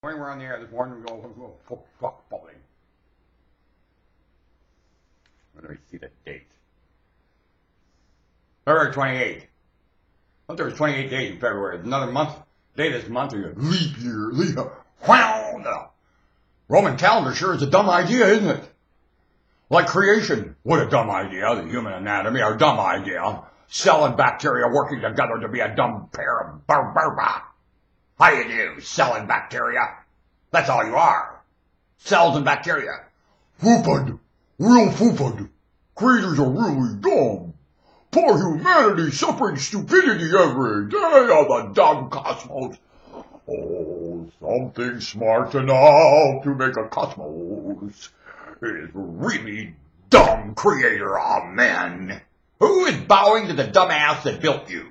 When we were on the air this morning, we go, fuck, fuck, bowling. Let me see the date. February 28th. Well, there was 28 days in February. Another month, day this month, is leap year, leap year. Wow, the Roman calendar sure is a dumb idea, isn't it? Like creation. What a dumb idea. The human anatomy, a dumb idea. Cell and bacteria working together to be a dumb pair of barbara. How do you do, cell and bacteria? That's all you are. Cells and bacteria. Foopad. Real foopad. Creators are really dumb. Poor humanity suffering stupidity every day of the dumb cosmos. Oh, something smart enough to make a cosmos is really dumb creator of men. Who is bowing to the dumbass that built you?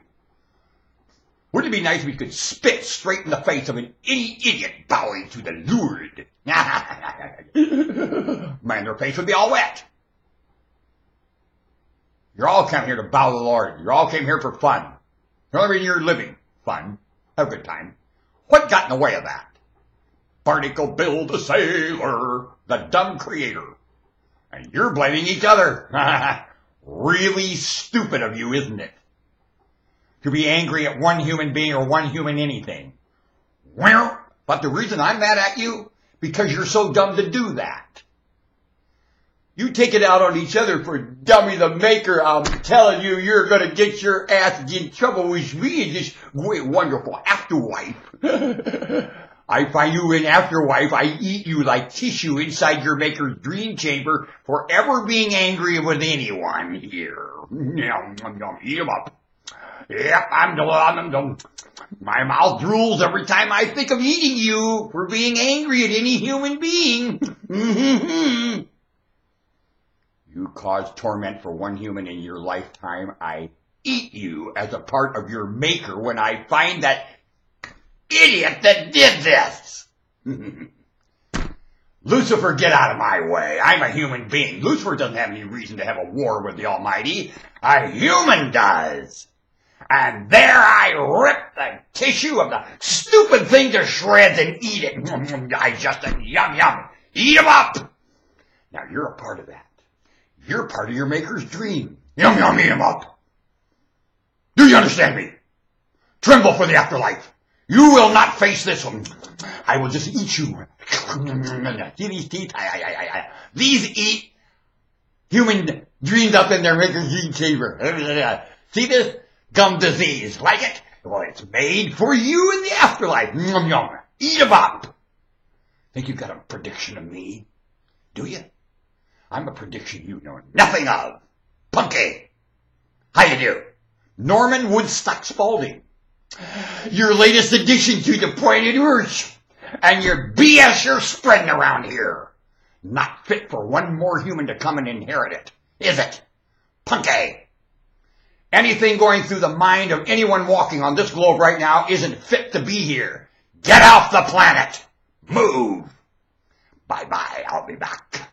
Wouldn't it be nice if we could spit straight in the face of an idiot bowing to the Lord? Man, their face would be all wet. You're all come here to bow to the Lord. You all came here for fun. The only reason you're living, fun, have a good time. What got in the way of that? Barnacle Bill the sailor, the dumb creator. And you're blaming each other. really stupid of you, isn't it? To be angry at one human being or one human anything. Well, but the reason I'm mad at you, because you're so dumb to do that. You take it out on each other for dummy the maker. I'm telling you, you're gonna get your ass in trouble with me and this great wonderful afterwife. I find you an afterwife. I eat you like tissue inside your maker's dream chamber for ever being angry with anyone here. Yum, yum, yum. Eat 'em up. Yep, I'm done. I'm My mouth drools every time I think of eating you for being angry at any human being. you cause torment for one human in your lifetime. I eat you as a part of your maker when I find that idiot that did this. Lucifer, get out of my way. I'm a human being. Lucifer doesn't have any reason to have a war with the Almighty. A human does. And there I rip the tissue of the stupid thing to shreds and eat it. Digest it. Uh, yum, yum. Eat 'em up. Now you're a part of that. You're part of your maker's dream. Yum, yum, eat 'em up. Do you understand me? Tremble for the afterlife. You will not face this one. I will just eat you. See these teeth? These eat human dreams up in their maker's dream chamber. See this? Gum disease. Like it? Well, it's made for you in the afterlife. Yum, yum. Eat 'em up. Think you've got a prediction of me? Do you? I'm a prediction you know nothing of. Punky. How you do? Norman Woodstock Spalding. Your latest addition to the pointed urge. And your BS you're spreading around here. Not fit for one more human to come and inherit it, is it? Punky. Anything going through the mind of anyone walking on this globe right now isn't fit to be here. Get off the planet. Move. Bye bye. I'll be back.